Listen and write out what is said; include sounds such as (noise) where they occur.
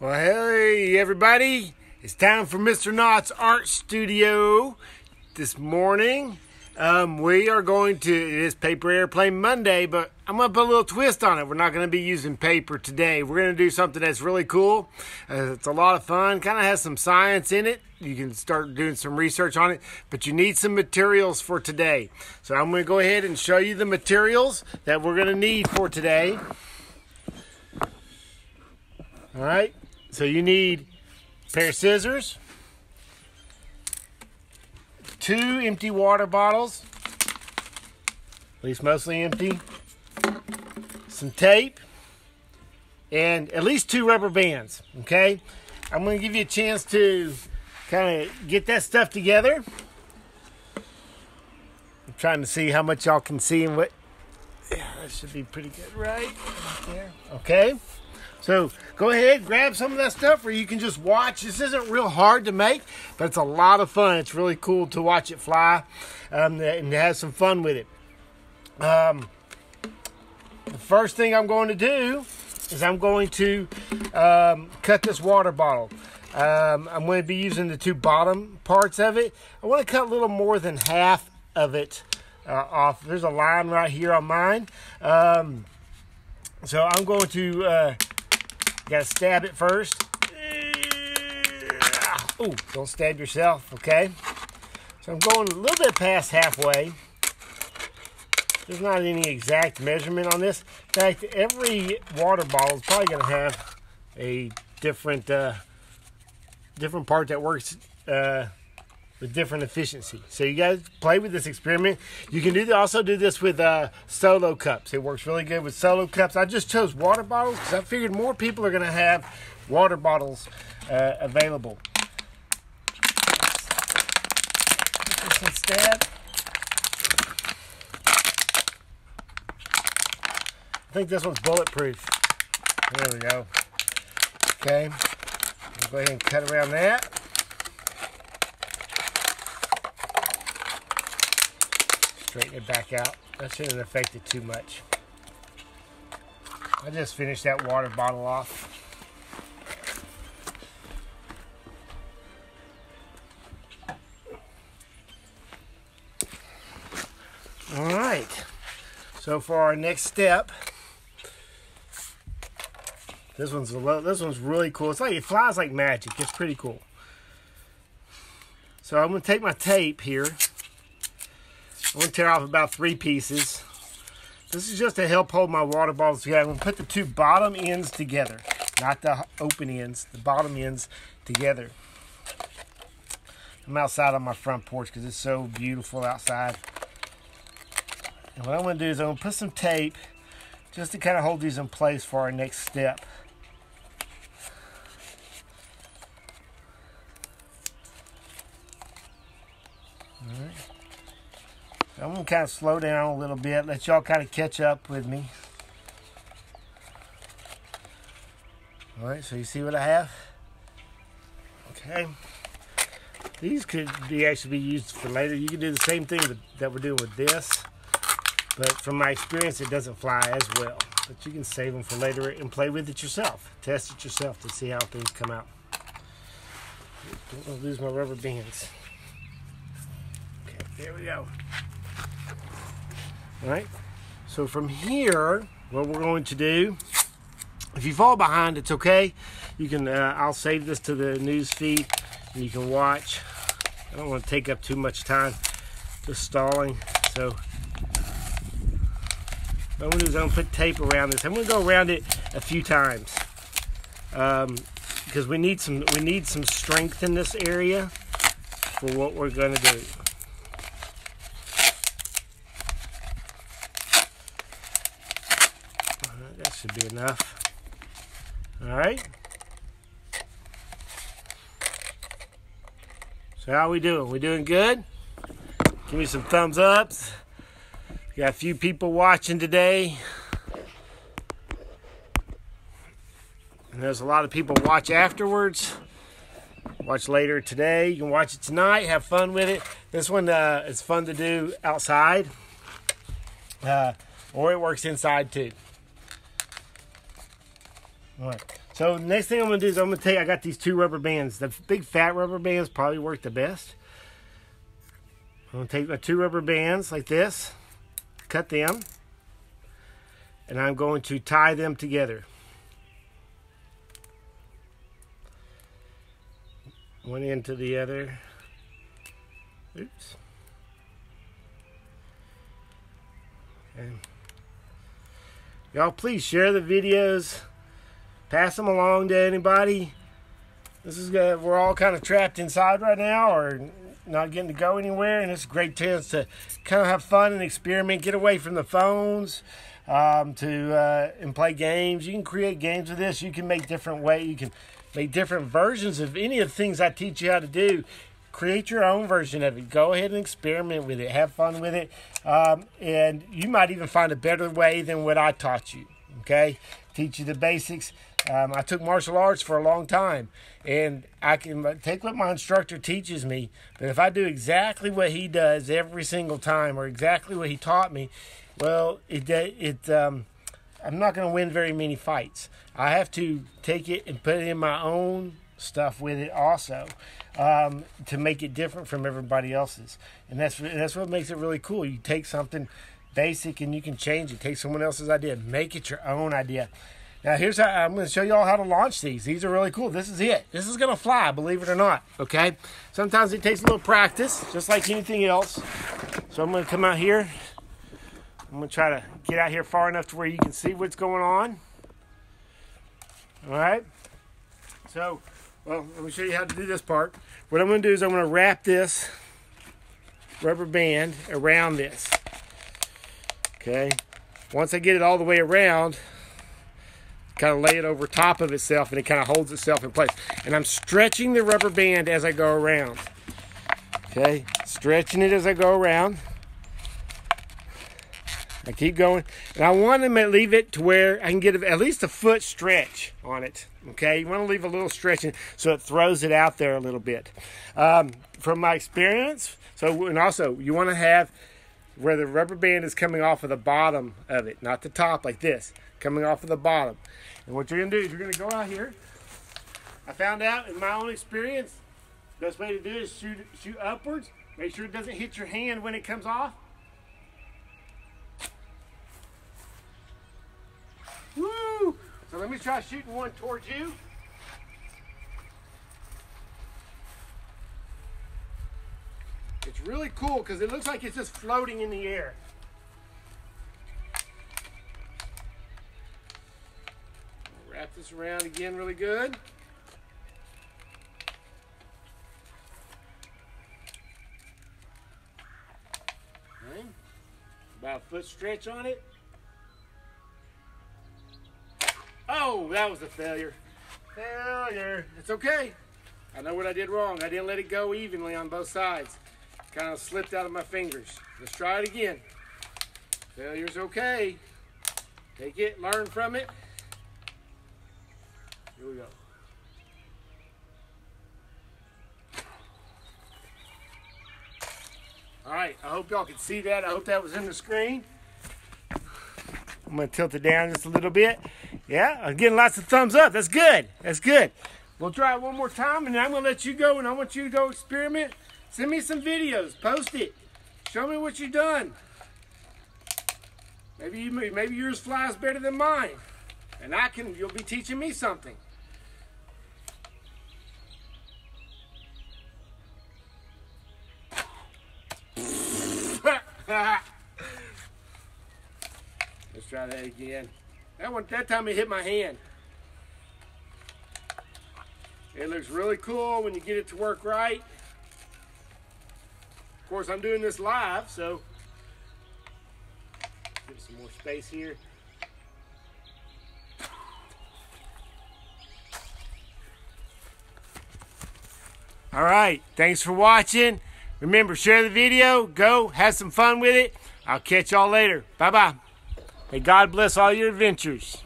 Well, hey, everybody. It's time for Mr. Knott's Art Studio this morning. Um, we are going to, it is Paper Airplane Monday, but I'm going to put a little twist on it. We're not going to be using paper today. We're going to do something that's really cool. Uh, it's a lot of fun, kind of has some science in it. You can start doing some research on it, but you need some materials for today. So I'm going to go ahead and show you the materials that we're going to need for today. All right. So you need a pair of scissors, two empty water bottles, at least mostly empty, some tape, and at least two rubber bands. Okay. I'm going to give you a chance to kind of get that stuff together. I'm trying to see how much y'all can see and what. Yeah, that should be pretty good, right? right there. Okay. So go ahead, grab some of that stuff, or you can just watch. This isn't real hard to make, but it's a lot of fun. It's really cool to watch it fly um, and have some fun with it. Um, the first thing I'm going to do is I'm going to um, cut this water bottle. Um, I'm going to be using the two bottom parts of it. I want to cut a little more than half of it uh, off. There's a line right here on mine. Um, so I'm going to uh, got to stab it first. Oh, don't stab yourself, okay? So I'm going a little bit past halfway. There's not any exact measurement on this. In fact, every water bottle is probably going to have a different uh, different part that works uh, with different efficiency. So you guys play with this experiment. You can do also do this with uh, solo cups. It works really good with solo cups. I just chose water bottles because I figured more people are going to have water bottles uh, available. Instead, I think this one's bulletproof. There we go. Okay, go ahead and cut around that. Straighten it back out. That shouldn't affect it too much. I just finished that water bottle off. All right. So for our next step, this one's a this one's really cool. It's like it flies like magic. It's pretty cool. So I'm gonna take my tape here. I'm going to tear off about three pieces. This is just to help hold my water bottles together. I'm going to put the two bottom ends together, not the open ends, the bottom ends together. I'm outside on my front porch because it's so beautiful outside. And what I'm going to do is I'm going to put some tape just to kind of hold these in place for our next step. All right. I'm going to kind of slow down a little bit, let y'all kind of catch up with me. All right, so you see what I have? Okay. These could be actually be used for later. You can do the same thing that we're doing with this, but from my experience, it doesn't fly as well. But you can save them for later and play with it yourself. Test it yourself to see how things come out. Don't lose my rubber bands. Okay, there we go. All right? So from here, what we're going to do, if you fall behind, it's okay. You can, uh, I'll save this to the news feed and you can watch. I don't want to take up too much time just stalling. So what I'm going to do is I'm going to put tape around this. I'm going to go around it a few times. Um, because we need some we need some strength in this area for what we're going to do. Enough. All right. So how we doing? We doing good? Give me some thumbs ups. Got a few people watching today. And there's a lot of people watch afterwards. Watch later today. You can watch it tonight. Have fun with it. This one uh, is fun to do outside. Uh, or it works inside too. All right. So next thing I'm gonna do is I'm gonna take. I got these two rubber bands. The big fat rubber bands probably work the best. I'm gonna take my two rubber bands like this, cut them, and I'm going to tie them together. One end to the other. Oops. Okay. Y'all please share the videos. Pass them along to anybody. This is good. We're all kind of trapped inside right now or not getting to go anywhere and it's a great chance to kind of have fun and experiment, get away from the phones. Um, to uh, and play games. You can create games with this. You can make different way. You can make different versions of any of the things I teach you how to do. Create your own version of it. Go ahead and experiment with it. Have fun with it. Um, and you might even find a better way than what I taught you. Okay? Teach you the basics. Um, I took martial arts for a long time, and I can take what my instructor teaches me, but if I do exactly what he does every single time, or exactly what he taught me, well, it it um, I'm not going to win very many fights. I have to take it and put it in my own stuff with it also um, to make it different from everybody else's, and that's that's what makes it really cool. You take something basic and you can change it. Take someone else's idea, make it your own idea. Now here's how I'm going to show you all how to launch these. These are really cool. This is it. This is going to fly, believe it or not. Okay. Sometimes it takes a little practice, just like anything else. So I'm going to come out here. I'm going to try to get out here far enough to where you can see what's going on. All right. So, well, let me show you how to do this part. What I'm going to do is I'm going to wrap this rubber band around this. Okay. Once I get it all the way around, kind of lay it over top of itself and it kind of holds itself in place. And I'm stretching the rubber band as I go around. Okay, stretching it as I go around. I keep going, and I want to leave it to where I can get at least a foot stretch on it. Okay, you want to leave a little stretching so it throws it out there a little bit. Um, from my experience, so and also you want to have where the rubber band is coming off of the bottom of it, not the top like this, coming off of the bottom. And what you're gonna do is you're gonna go out here. I found out in my own experience, best way to do it is shoot shoot upwards. Make sure it doesn't hit your hand when it comes off. Woo! So let me try shooting one towards you. It's really cool because it looks like it's just floating in the air. Wrap this around again really good. Okay. About a foot stretch on it. Oh, that was a failure. Failure. It's okay. I know what I did wrong. I didn't let it go evenly on both sides. Kind of slipped out of my fingers. Let's try it again. Failure's okay. Take it, learn from it. Here we go. All right, I hope y'all can see that. I hope that was in the screen. I'm gonna tilt it down just a little bit. Yeah, I'm getting lots of thumbs up. That's good. That's good. We'll try it one more time and I'm gonna let you go and I want you to go experiment. Send me some videos, post it. Show me what you've done. Maybe you, maybe yours flies better than mine. And I can, you'll be teaching me something. (laughs) Let's try that again. That one, that time it hit my hand. It looks really cool when you get it to work right. Of course, I'm doing this live, so give some more space here. All right, thanks for watching. Remember, share the video, go, have some fun with it. I'll catch y'all later. Bye-bye. May God bless all your adventures.